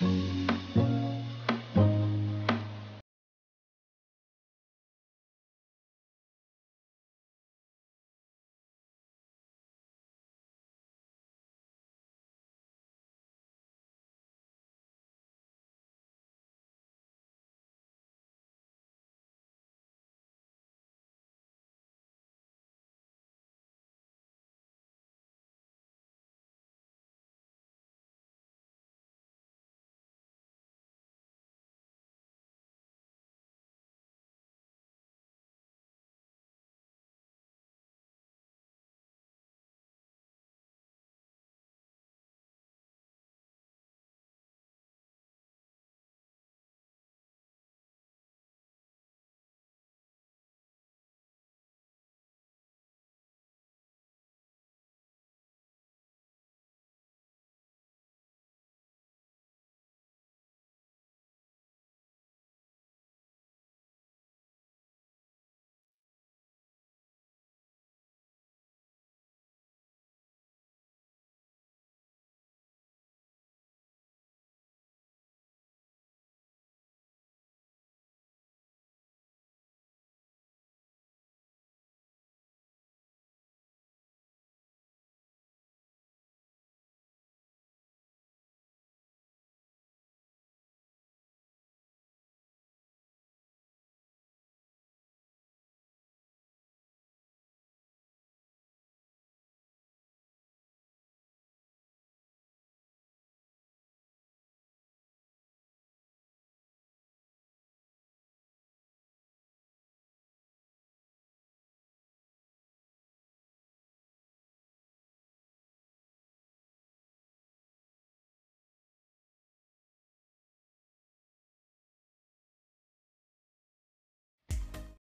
Bye.